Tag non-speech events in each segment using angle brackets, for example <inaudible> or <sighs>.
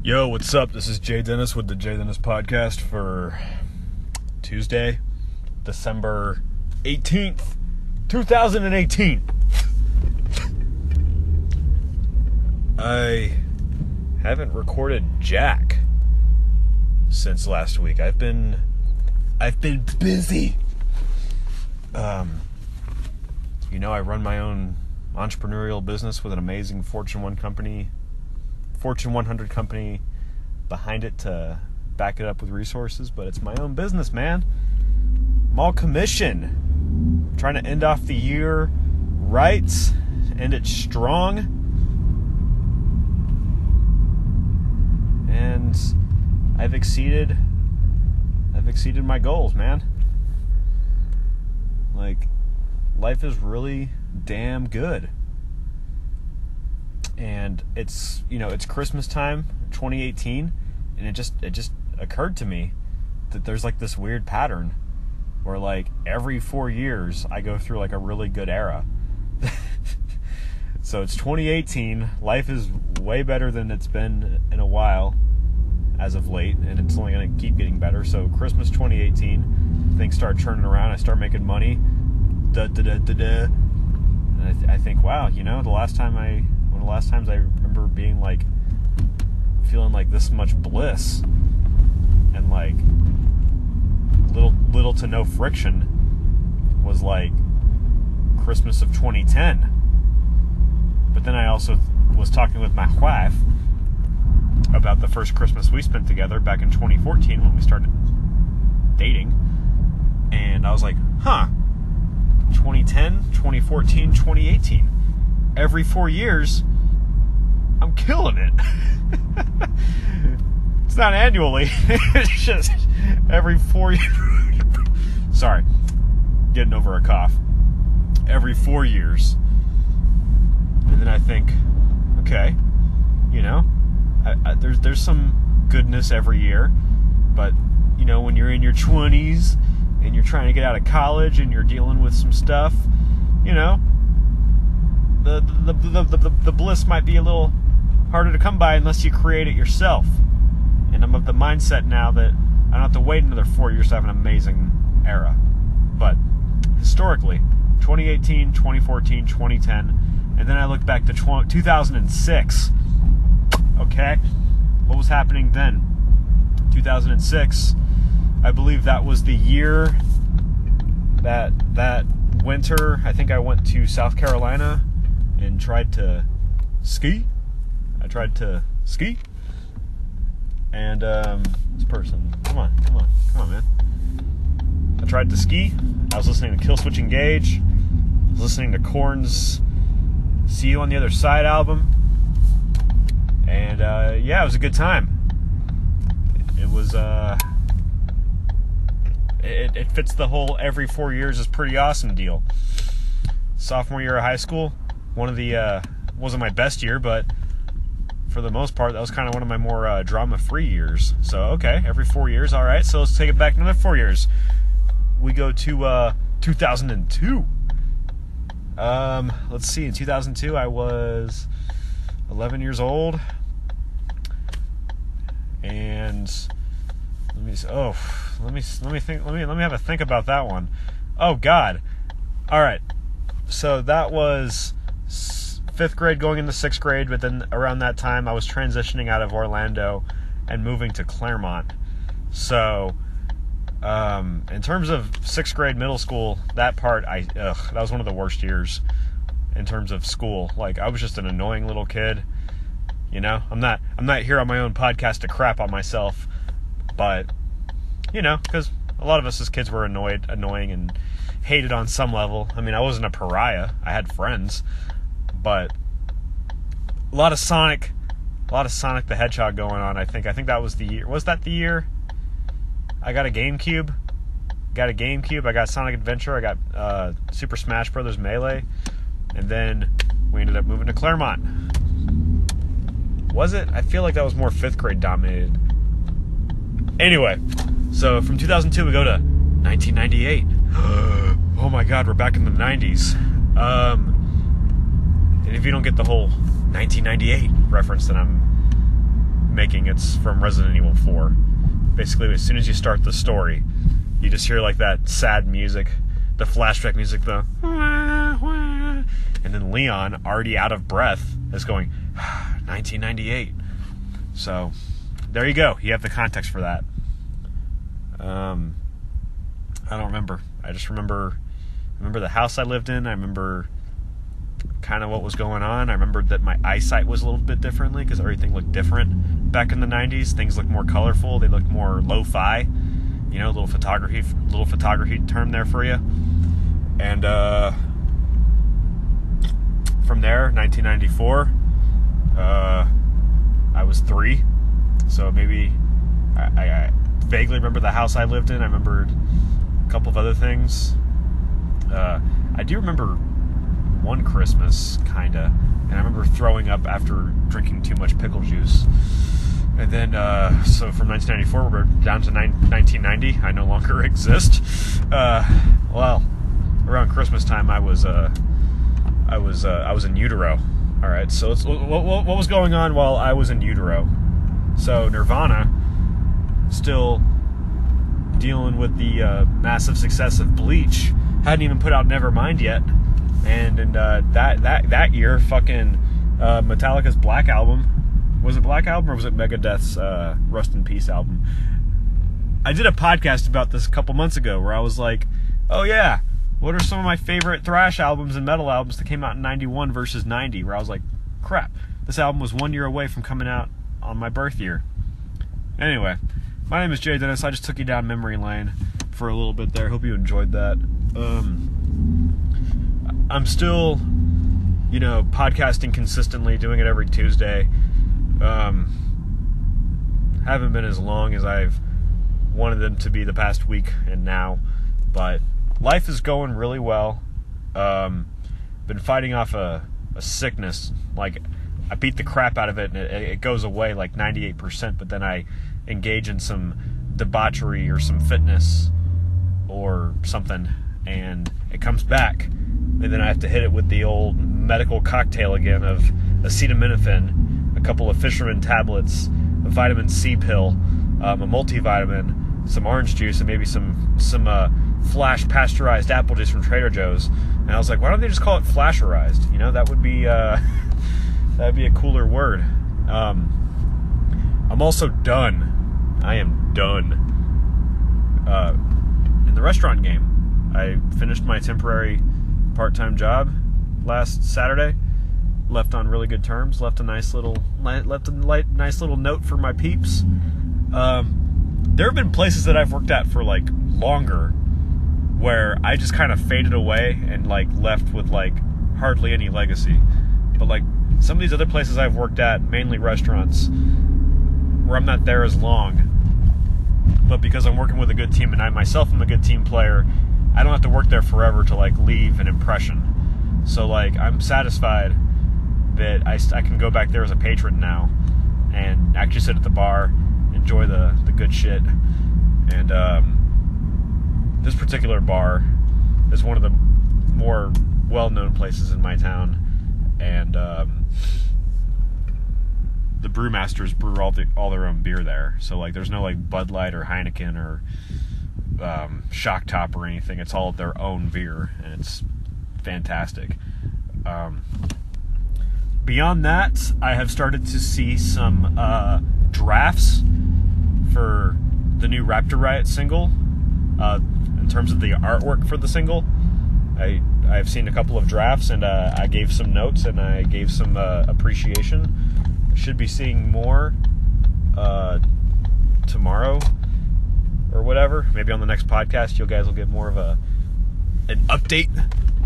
Yo, what's up? This is Jay Dennis with the Jay Dennis podcast for Tuesday, December 18th, 2018. I haven't recorded jack since last week. I've been I've been busy. Um you know, I run my own entrepreneurial business with an amazing Fortune 1 company Fortune 100 company behind it to back it up with resources, but it's my own business, man. I'm all commission. trying to end off the year right, end it strong. And I've exceeded I've exceeded my goals, man. Like life is really damn good and it's you know it's Christmas time, 2018, and it just it just occurred to me that there's like this weird pattern where like every four years I go through like a really good era. <laughs> so it's 2018. Life is way better than it's been in a while as of late, and it's only going to keep getting better. So Christmas 2018, things start turning around. I start making money. Da da da da da. And I, th- I think, wow, you know, the last time I last times I remember being like feeling like this much bliss and like little little to no friction was like Christmas of 2010. But then I also was talking with my wife about the first Christmas we spent together back in 2014 when we started dating. And I was like, huh, 2010, 2014, 2018 every four years, I'm killing it. <laughs> it's not annually, <laughs> it's just every four years. <laughs> Sorry, getting over a cough. Every four years. And then I think, okay, you know, I, I, there's there's some goodness every year, but you know, when you're in your 20s and you're trying to get out of college and you're dealing with some stuff, you know, the the, the, the, the, the bliss might be a little harder to come by unless you create it yourself. And I'm of the mindset now that I don't have to wait another four years to have an amazing era. But historically, 2018, 2014, 2010, and then I look back to 2006. Okay? What was happening then? 2006, I believe that was the year that that winter, I think I went to South Carolina and tried to ski. I tried to ski. And um, this person, come on, come on, come on, man. I tried to ski. I was listening to Killswitch Engage. I was listening to Korn's "See You on the Other Side" album, and uh, yeah, it was a good time. It was. Uh, it, it fits the whole every four years is pretty awesome deal. Sophomore year of high school, one of the uh, wasn't my best year, but for the most part, that was kind of one of my more uh, drama-free years. So okay, every four years, all right. So let's take it back another four years. We go to uh, 2002. Um, let's see. In 2002, I was 11 years old, and let me. Oh, let me let me think. Let me let me have a think about that one. Oh God. All right. So that was fifth grade going into sixth grade, but then around that time I was transitioning out of Orlando and moving to Clermont. So, um, in terms of sixth grade, middle school, that part I ugh, that was one of the worst years in terms of school. Like I was just an annoying little kid. You know, I'm not I'm not here on my own podcast to crap on myself, but you know, because a lot of us as kids were annoyed, annoying, and hated on some level. I mean, I wasn't a pariah. I had friends, but a lot of Sonic, a lot of Sonic the Hedgehog going on. I think. I think that was the year. Was that the year? I got a GameCube. Got a GameCube. I got Sonic Adventure. I got uh, Super Smash Brothers Melee, and then we ended up moving to Clermont. Was it? I feel like that was more fifth grade dominated. Anyway, so from 2002 we go to 1998. <gasps> oh my God, we're back in the 90s. Um, and if you don't get the whole 1998 reference, that I'm making. It's from Resident Evil 4. Basically, as soon as you start the story, you just hear like that sad music, the flashback music, the and then Leon, already out of breath, is going <sighs> 1998. So there you go. You have the context for that. Um, I don't remember. I just remember I remember the house I lived in. I remember kind of what was going on. I remember that my eyesight was a little bit differently because everything looked different back in the 90s. Things looked more colorful. They looked more lo-fi. You know, little photography, little photography term there for you. And uh, from there, 1994, uh, I was three, so maybe I, I, vaguely remember the house I lived in. I remembered a couple of other things. Uh, I do remember one Christmas, kinda, and I remember throwing up after drinking too much pickle juice. And then, uh, so from 1994, we're down to 1990. I no longer <laughs> exist. Uh, well, around Christmas time, I was, uh, I was, uh, I was in utero. All right. So what, what, what was going on while I was in utero? So Nirvana, still dealing with the uh, massive success of Bleach, hadn't even put out Nevermind yet and and uh, that that that year, fucking uh, Metallica's Black album was it Black album or was it Megadeth's uh, Rust in Peace album? I did a podcast about this a couple months ago where I was like, oh yeah, what are some of my favorite thrash albums and metal albums that came out in 91 versus 90 where i was like crap this album was one year away from coming out on my birth year. Anyway my name is jay dennis. I just took you down memory lane for a little bit there. Hope you enjoyed that. Um, I'm still, you know, podcasting consistently, doing it every Tuesday. Um, haven't been as long as I've wanted them to be the past week and now, but life is going really well. Um, been fighting off a, a sickness. Like, I beat the crap out of it and it, it goes away like 98%, but then I engage in some debauchery or some fitness or something and it comes back and then I have to hit it with the old medical cocktail again of acetaminophen, a couple of fisherman tablets, a vitamin C pill, um, a multivitamin, some orange juice, and maybe some some uh, flash pasteurized apple juice from Trader Joe's. And I was like, why don't they just call it flasherized? You know, that would be uh, <laughs> that'd be a cooler word. Um, I'm also done. I am done uh, in the restaurant game. I finished my temporary part-time job last Saturday. Left on really good terms. Left a nice little left a light, nice little note for my peeps. Um, there have been places that I've worked at for like longer, where I just kind of faded away and like left with like hardly any legacy. But like some of these other places I've worked at, mainly restaurants, where I'm not there as long, but because I'm working with a good team and I myself am a good team player I don't have to work there forever to like leave an impression. So like I'm satisfied that I, I can go back there as a patron now and actually sit at the bar, enjoy the the good shit. And um, this particular bar is one of the more well-known places in my town, and um, the brewmasters brew all the, all their own beer there. So like, there's no like Bud Light or Heineken or um, shock top or anything. It's all their own beer, and it's fantastic. Um, beyond that, I have started to see some uh, drafts for the new Raptor Riot single. Uh, in terms of the artwork for the single, I I've seen a couple of drafts, and uh, I gave some notes and I gave some uh, appreciation. Should be seeing more uh, tomorrow or whatever. Maybe on the next podcast, you guys will get more of a an update.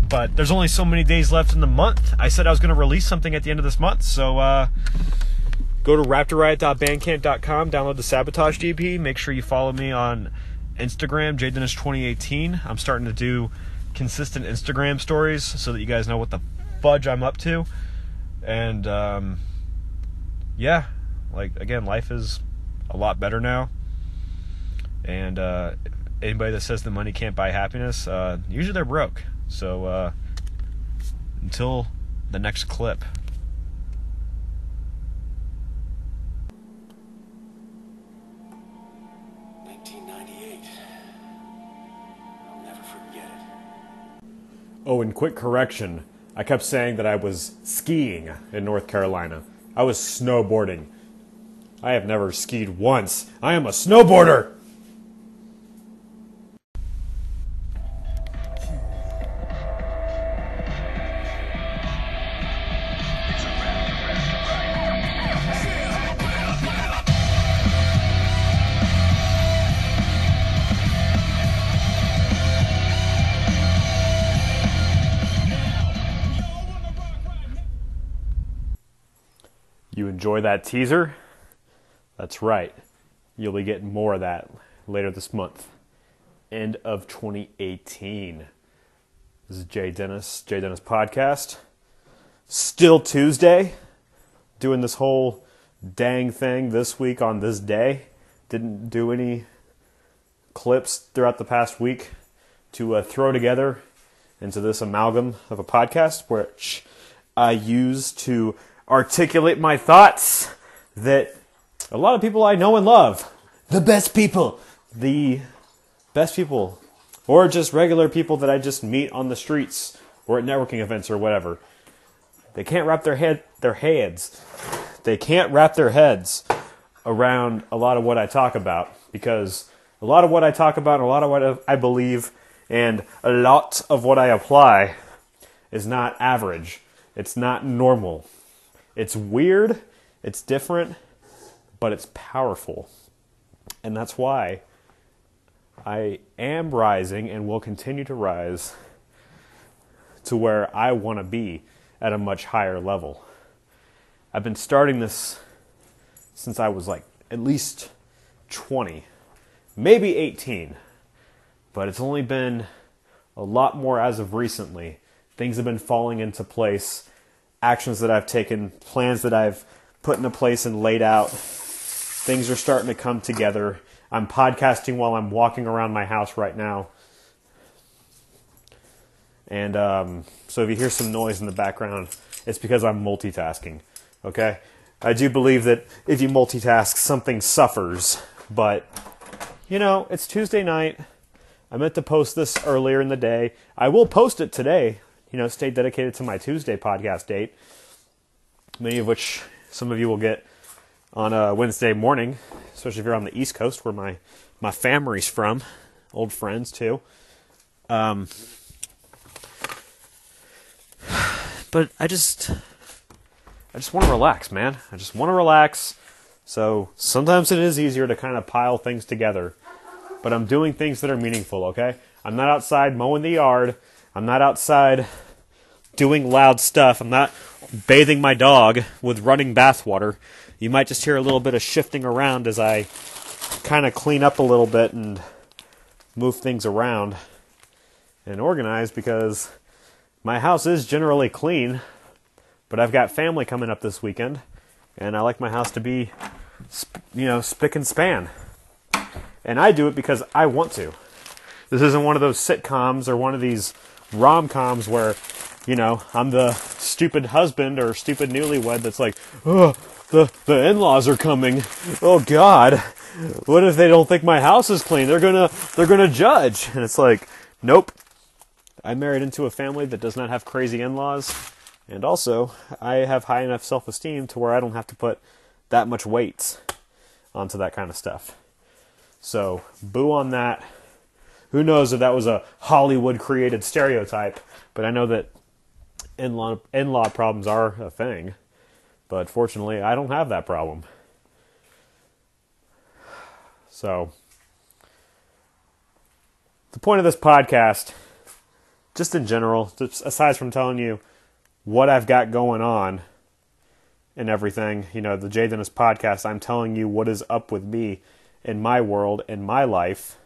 But there's only so many days left in the month. I said I was going to release something at the end of this month, so uh, go to raptorriot.bandcamp.com, download the Sabotage EP. Make sure you follow me on Instagram, jdennis2018. I'm starting to do consistent Instagram stories so that you guys know what the fudge I'm up to. And um, yeah, like again, life is a lot better now. And uh, anybody that says that money can't buy happiness, uh, usually they're broke. So uh, until the next clip. Oh, and quick correction. I kept saying that I was skiing in North Carolina. I was snowboarding. I have never skied once. I am a snowboarder! You enjoy that teaser? That's right. You'll be getting more of that later this month. End of 2018. This is Jay Dennis, Jay Dennis Podcast. Still Tuesday. Doing this whole dang thing this week on this day. Didn't do any clips throughout the past week to uh, throw together into this amalgam of a podcast, which I use to articulate my thoughts that a lot of people I know and love, the best people, the best people, or just regular people that I just meet on the streets or at networking events or whatever. They can't wrap their head their heads. They can't wrap their heads around a lot of what I talk about because a lot of what I talk about, a lot of what I believe, and a lot of what I apply is not average. It's not normal. It's weird, it's different, but it's powerful. And that's why I am rising and will continue to rise to where I want to be at a much higher level. I've been starting this since I was like at least 20, maybe 18, but it's only been a lot more as of recently. Things have been falling into place actions that I've taken, plans that I've put into place and laid out. Things are starting to come together. I'm podcasting while I'm walking around my house right now. And um, so if you hear some noise in the background, it's because I'm multitasking. Okay? I do believe that if you multitask, something suffers. But, you know, it's Tuesday night. I meant to post this earlier in the day. I will post it today you know, stay dedicated to my Tuesday podcast date, many of which some of you will get on a Wednesday morning, especially if you're on the East Coast where my, my family's from, old friends too. Um, but I just, I just want to relax, man. I just want to relax. So sometimes it is easier to kind of pile things together, but I'm doing things that are meaningful, okay? I'm not outside mowing the yard. I'm not outside doing loud stuff. I'm not bathing my dog with running bathwater. You might just hear a little bit of shifting around as I kind of clean up a little bit and move things around and organize because my house is generally clean, but I've got family coming up this weekend and I like my house to be you know, spick and span. And I do it because I want to. This isn't one of those sitcoms or one of these rom coms where you know, I'm the stupid husband or stupid newlywed that's like, oh, the, the in-laws are coming. Oh God, what if they don't think my house is clean? They're gonna, they're gonna judge. And it's like, nope. I married into a family that does not have crazy in-laws. And also, I have high enough self-esteem to where I don't have to put that much weight onto that kind of stuff. So, boo on that. Who knows if that was a Hollywood created stereotype, but I know that in-law in-law problems are a thing, but fortunately, I don't have that problem. So, the point of this podcast, just in general, just aside from telling you what I've got going on and everything, you know, the Jay Dennis podcast, I'm telling you what is up with me in my world, in my life,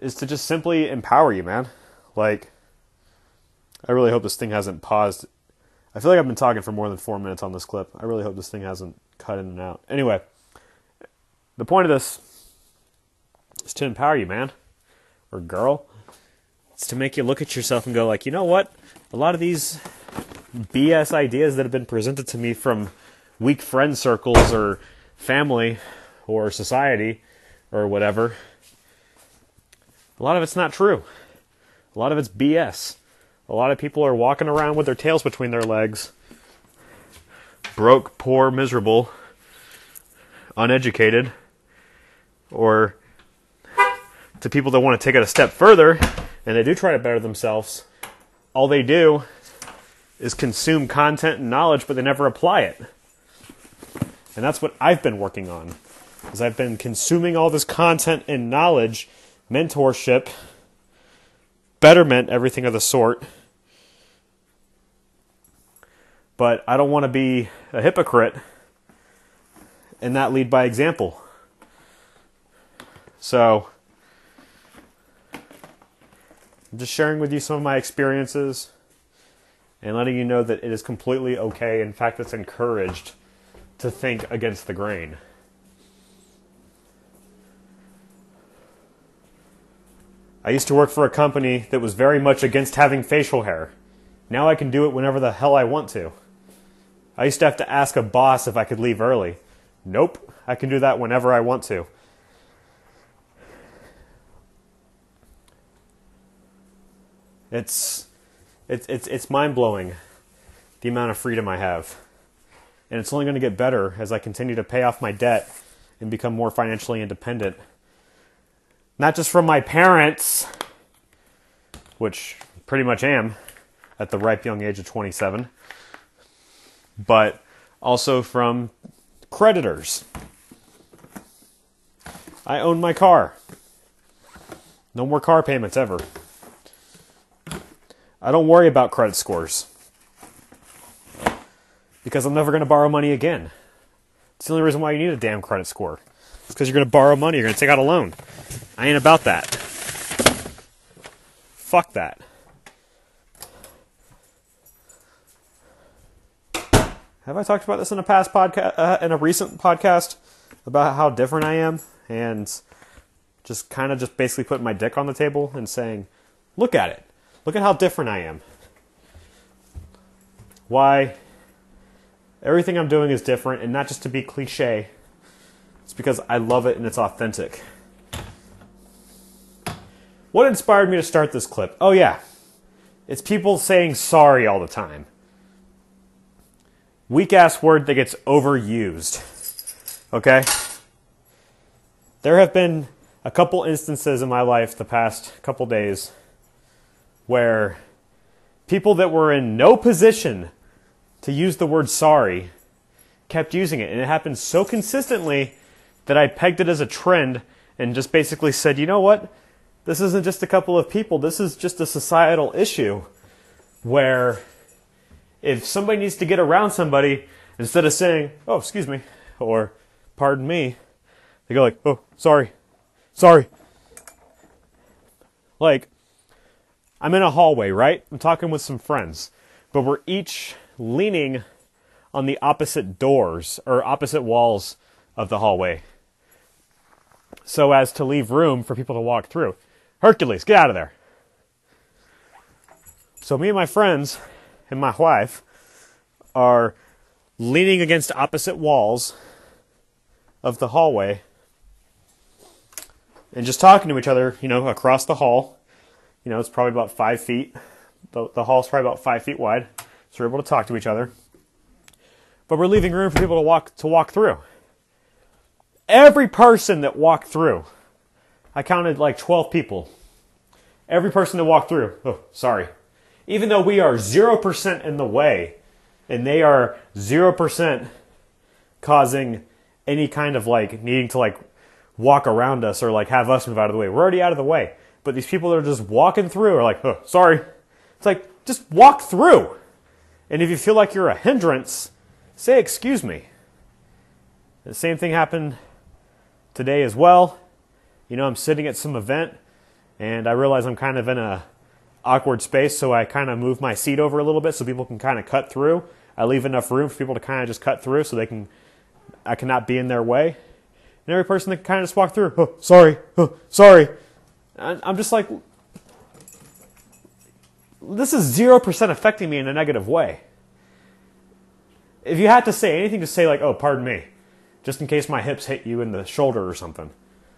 is to just simply empower you, man. Like, I really hope this thing hasn't paused. I feel like I've been talking for more than four minutes on this clip. I really hope this thing hasn't cut in and out. Anyway, the point of this is to empower you, man or girl. It's to make you look at yourself and go, like, you know what? A lot of these BS ideas that have been presented to me from weak friend circles or family or society or whatever A lot of it's not true. A lot of it's BS. A lot of people are walking around with their tails between their legs, broke, poor, miserable, uneducated, or to people that want to take it a step further and they do try to better themselves, all they do is consume content and knowledge, but they never apply it. And that's what I've been working on. Is I've been consuming all this content and knowledge, mentorship, betterment, everything of the sort. But I don't want to be a hypocrite and not lead by example. So, I'm just sharing with you some of my experiences and letting you know that it is completely okay. In fact, it's encouraged to think against the grain. I used to work for a company that was very much against having facial hair. Now I can do it whenever the hell I want to. I used to have to ask a boss if I could leave early. Nope, I can do that whenever I want to. It's it's it's it's mind blowing the amount of freedom I have. And it's only going to get better as I continue to pay off my debt and become more financially independent not just from my parents, which pretty much am at the ripe young age of 27, but also from creditors. I own my car. No more car payments ever. I don't worry about credit scores because I'm never going to borrow money again. It's the only reason why you need a damn credit score. Because you're going to borrow money, you're going to take out a loan. I ain't about that. Fuck that. Have I talked about this in a past podcast, uh, in a recent podcast, about how different I am, and just kind of just basically putting my dick on the table and saying, "Look at it. Look at how different I am. Why everything I'm doing is different, and not just to be cliche. It's because I love it and it's authentic." What inspired me to start this clip? Oh, yeah. It's people saying sorry all the time. Weak ass word that gets overused. Okay? There have been a couple instances in my life the past couple days where people that were in no position to use the word sorry kept using it. And it happened so consistently that I pegged it as a trend and just basically said, you know what? This isn't just a couple of people, this is just a societal issue where if somebody needs to get around somebody, instead of saying, oh, excuse me, or pardon me, they go like, oh, sorry, sorry. Like, I'm in a hallway, right? I'm talking with some friends, but we're each leaning on the opposite doors or opposite walls of the hallway so as to leave room for people to walk through. Hercules, get out of there. So, me and my friends and my wife are leaning against opposite walls of the hallway and just talking to each other, you know, across the hall. You know, it's probably about five feet. The, the hall's probably about five feet wide, so we're able to talk to each other. But we're leaving room for people to walk to walk through. Every person that walked through I counted like 12 people. Every person that walked through, oh, sorry. Even though we are 0% in the way, and they are 0% causing any kind of like needing to like walk around us or like have us move out of the way. We're already out of the way. But these people that are just walking through are like, oh, sorry. It's like, just walk through. And if you feel like you're a hindrance, say, excuse me. The same thing happened today as well you know, I'm sitting at some event and I realize I'm kind of in a awkward space, so I kind of move my seat over a little bit so people can kind of cut through. I leave enough room for people to kind of just cut through so they can I cannot be in their way. And every person that can kind of just walk through, oh, sorry, oh, sorry. I'm just like, this is 0% affecting me in a negative way. If you had to say anything, to say like, oh, pardon me, just in case my hips hit you in the shoulder or something.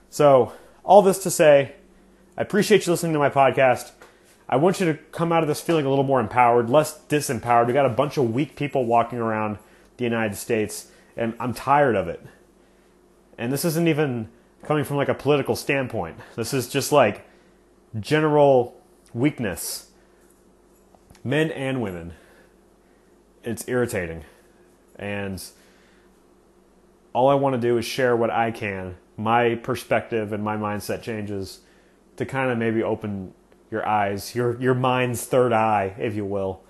So, all this to say, I appreciate you listening to my podcast. I want you to come out of this feeling a little more empowered, less disempowered. We got a bunch of weak people walking around the United States, and I'm tired of it. And this isn't even coming from like a political standpoint. This is just like general weakness, men and women. It's irritating. And all I want to do is share what I can, my perspective and my mindset changes to kind of maybe open your eyes, your your mind's third eye, if you will.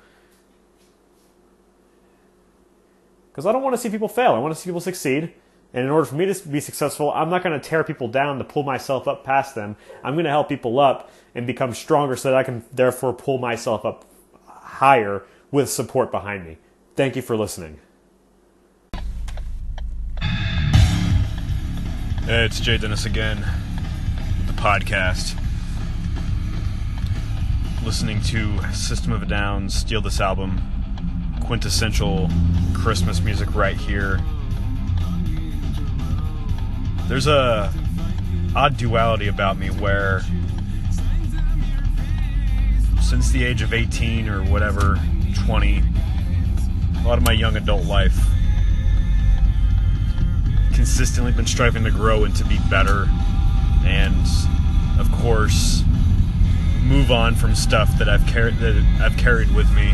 Because I don't want to see people fail. I want to see people succeed. And in order for me to be successful, I'm not going to tear people down to pull myself up past them. I'm going to help people up and become stronger so that I can therefore pull myself up higher with support behind me. Thank you for listening. Hey, it's Jay Dennis again, the podcast. Listening to System of a Down, Steal This Album, quintessential Christmas music right here there's a odd duality about me where since the age of 18 or whatever 20 a lot of my young adult life consistently been striving to grow and to be better and of course move on from stuff that I've carried that I've carried with me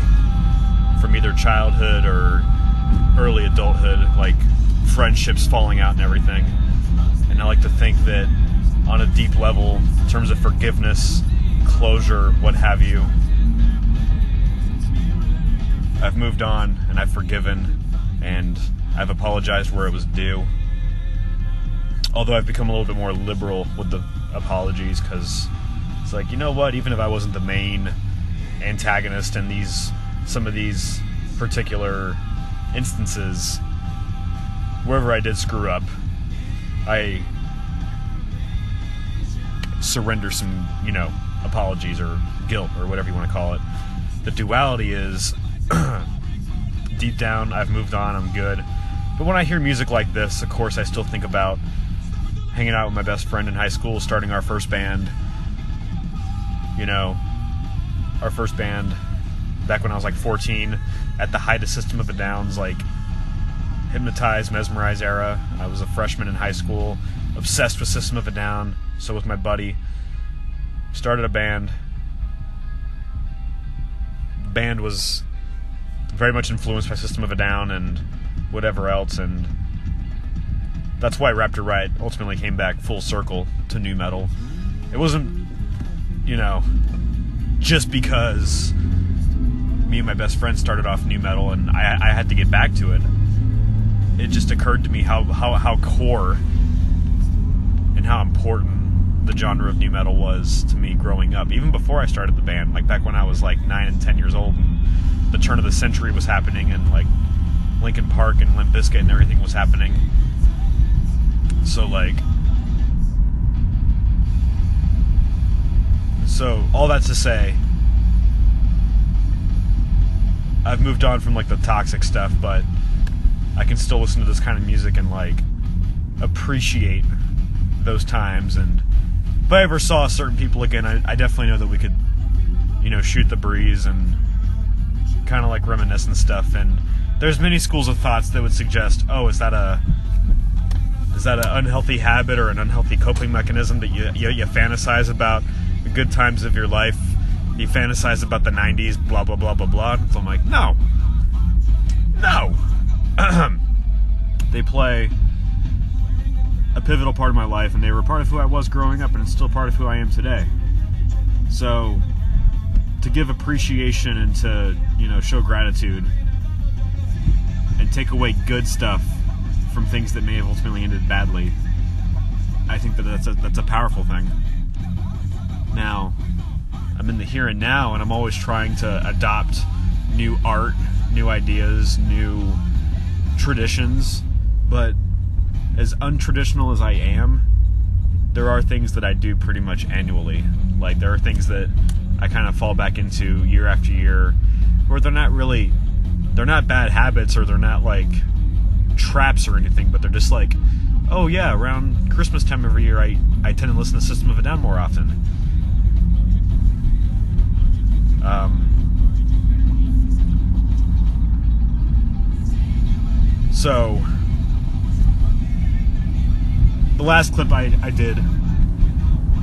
from either childhood or early adulthood like friendships falling out and everything and I like to think that on a deep level, in terms of forgiveness, closure, what have you, I've moved on and I've forgiven and I've apologized where it was due. Although I've become a little bit more liberal with the apologies because it's like, you know what, even if I wasn't the main antagonist in these some of these particular instances, wherever I did screw up, I surrender some, you know, apologies or guilt or whatever you want to call it. The duality is <clears throat> deep down, I've moved on, I'm good. But when I hear music like this, of course, I still think about hanging out with my best friend in high school, starting our first band. You know, our first band back when I was like 14 at the height of System of a Down's like hypnotized, mesmerized era. I was a freshman in high school, obsessed with System of a Down. So with my buddy. Started a band. The band was very much influenced by System of a Down and whatever else, and that's why Raptor Riot ultimately came back full circle to nu metal. It wasn't, you know, just because me and my best friend started off nu metal and I, I had to get back to it it just occurred to me how, how, how core and how important the genre of nu metal was to me growing up, even before I started the band. Like back when I was like nine and ten years old, and the turn of the century was happening, and like Linkin Park and Limp Bizkit and everything was happening. So like, so all that to say, I've moved on from like the toxic stuff, but I can still listen to this kind of music and like appreciate those times. And if I ever saw certain people again, I, I definitely know that we could, you know, shoot the breeze and kind of like reminisce and stuff. And there's many schools of thoughts that would suggest, oh, is that a is that an unhealthy habit or an unhealthy coping mechanism that you, you, you fantasize about the good times of your life? You fantasize about the 90s, blah, blah, blah, blah, blah. So I'm like, no. No. <clears throat> they play a pivotal part of my life, and they were part of who I was growing up, and it's still part of who I am today. So, to give appreciation and to you know show gratitude and take away good stuff from things that may have ultimately ended badly, I think that that's a that's a powerful thing. Now, I'm in the here and now, and I'm always trying to adopt new art, new ideas, new traditions, but as untraditional as I am, there are things that I do pretty much annually. Like there are things that I kind of fall back into year after year, where they're not really, they're not bad habits or they're not like traps or anything, but they're just like, oh yeah, around Christmas time every year, I I tend to listen to System of a Down more often, Um, so the last clip I, I did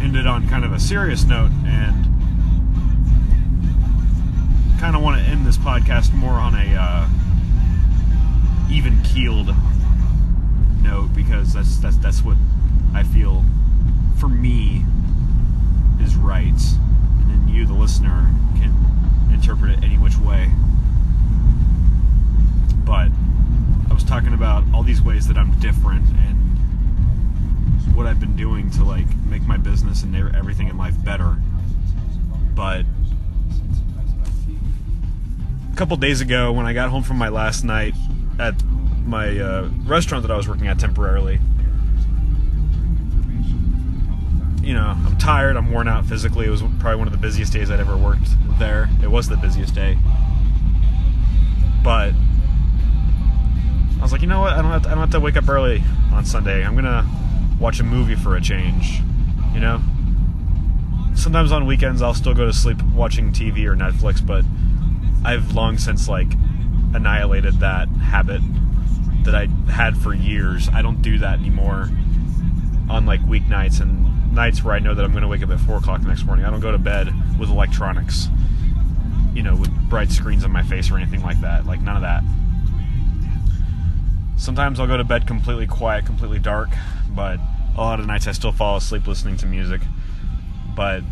ended on kind of a serious note and kind of want to end this podcast more on a uh, even keeled note because that's that's that's what I feel for me is right, and then you, the listener, can interpret it any which way. But I was talking about all these ways that I'm different and what I've been doing to like make my business and everything in life better. But a couple days ago, when I got home from my last night at my uh, restaurant that I was working at temporarily, you know, I'm tired, I'm worn out physically. It was probably one of the busiest days I'd ever worked there. It was the busiest day. But I was like, you know what? I don't have to, I don't have to wake up early on Sunday. I'm gonna watch a movie for a change. You know. Sometimes on weekends I'll still go to sleep watching TV or Netflix, but I've long since like annihilated that habit that I had for years. I don't do that anymore on like weeknights and nights where I know that I'm going to wake up at four o'clock the next morning. I don't go to bed with electronics, you know, with bright screens on my face or anything like that. Like none of that. Sometimes I'll go to bed completely quiet, completely dark, but a lot of nights I still fall asleep listening to music. But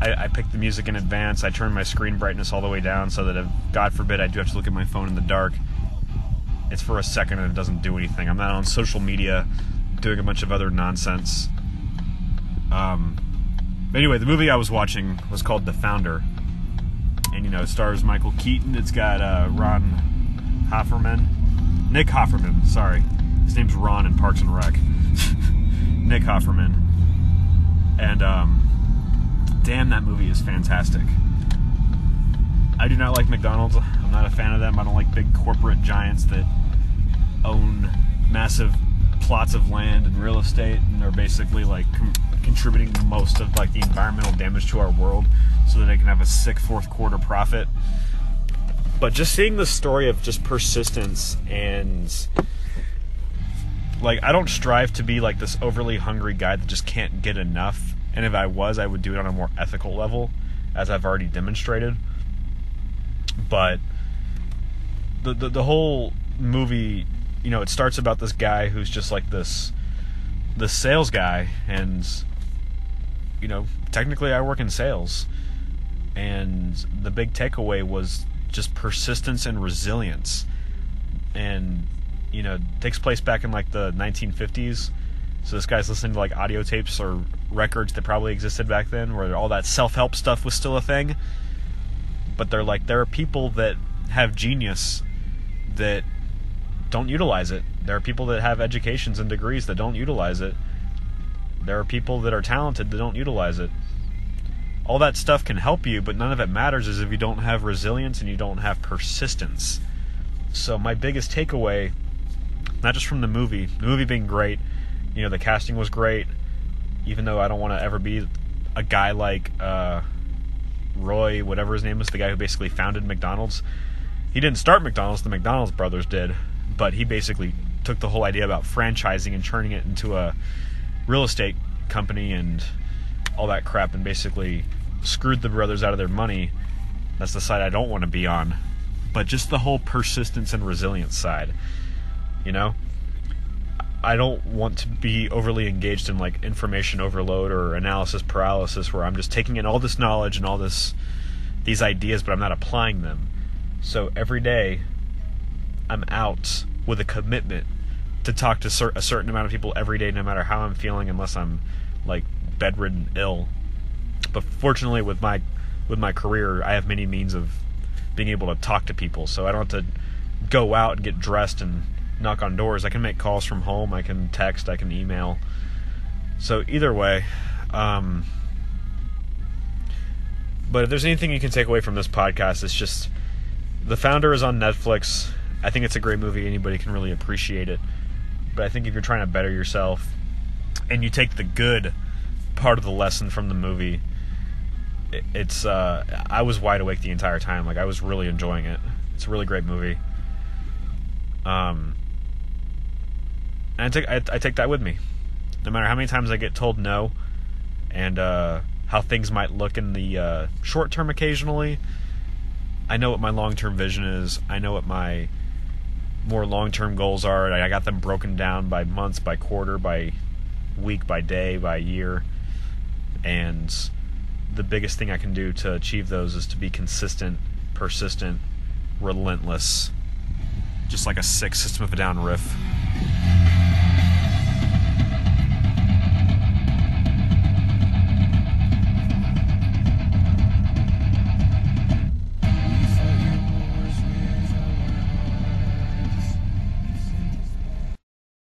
I, I pick the music in advance. I turn my screen brightness all the way down so that if, God forbid, I do have to look at my phone in the dark, it's for a second and it doesn't do anything. I'm not on social media doing a bunch of other nonsense. Um, but anyway, the movie I was watching was called The Founder. And, you know, stars Michael Keaton. It's got uh, Ron Hofferman. Nick Offerman, sorry. His name's Ron in Parks and Rec. <laughs> Nick Offerman. And, um, damn, that movie is fantastic. I do not like McDonald's. I'm not a fan of them. I don't like big corporate giants that own massive plots of land and real estate and are basically like com- contributing most of like the environmental damage to our world so that they can have a sick fourth quarter profit. But just seeing the story of just persistence and like I don't strive to be like this overly hungry guy that just can't get enough and if I was, I would do it on a more ethical level, as I've already demonstrated. But the, the, the whole movie, you know, it starts about this guy who's just like this the sales guy and you know, technically I work in sales. And the big takeaway was just persistence and resilience. And you know, takes place back in like the 1950s so this guy's listening to like audio tapes or records that probably existed back then, where all that self-help stuff was still a thing. But they're like there are people that have genius that don't utilize it. There are people that have educations and degrees that don't utilize it. There are people that are talented that don't utilize it. All that stuff can help you, but none of it matters is if you don't have resilience and you don't have persistence. So my biggest takeaway, not just from the movie, the movie being great, you know the casting was great even though i don't want to ever be a guy like uh, roy whatever his name is the guy who basically founded mcdonald's. He didn't start mcdonald's the mcdonald's brothers did but he basically took the whole idea about franchising and turning it into a real estate company and all that crap and basically screwed the brothers out of their money. That's the side i don't want to be on. But just the whole persistence and resilience side you know I don't want to be overly engaged in like information overload or analysis paralysis where I'm just taking in all this knowledge and all this these ideas but I'm not applying them. So every day I'm out with a commitment to talk to cer- a certain amount of people every day no matter how I'm feeling unless I'm like bedridden ill. But fortunately with my with my career I have many means of being able to talk to people so I don't have to go out and get dressed and knock on doors. I can make calls from home. I can text. I can email. So either way, um, but if there's anything you can take away from this podcast, it's just the founder is on Netflix. I think it's a great movie. Anybody can really appreciate it. But I think if you're trying to better yourself and you take the good part of the lesson from the movie it's uh, I was wide awake the entire time. Like I was really enjoying it. It's a really great movie. Um, and I take I, I take that with me, no matter how many times I get told no, and uh, how things might look in the uh, short term occasionally. I know what my long term vision is. I know what my more long term goals are. I got them broken down by months, by quarter, by week, by day, by year. And the biggest thing I can do to achieve those is to be consistent, persistent, relentless, just like a sick System of a Down riff.